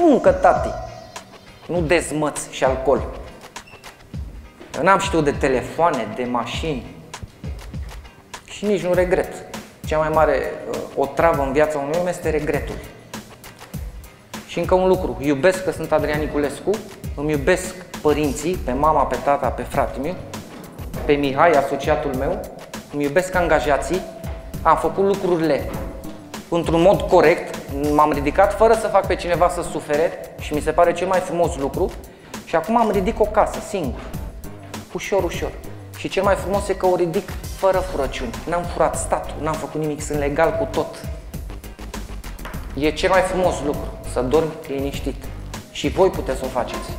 Muncă, tati. Nu dezmăți și alcool. Eu n-am știut de telefoane, de mașini și nici nu regret. Cea mai mare uh, o travă în viața unui om este regretul. Și încă un lucru, iubesc că sunt Adrian Niculescu, îmi iubesc părinții, pe mama, pe tata, pe fratele meu, pe Mihai, asociatul meu, îmi iubesc angajații, am făcut lucrurile într-un mod corect, m-am ridicat fără să fac pe cineva să sufere și mi se pare cel mai frumos lucru și acum am ridic o casă singur, ușor, ușor. Și cel mai frumos e că o ridic fără furăciuni. N-am furat statul, n-am făcut nimic, sunt legal cu tot. E cel mai frumos lucru, să dormi liniștit. Și voi puteți să o faceți.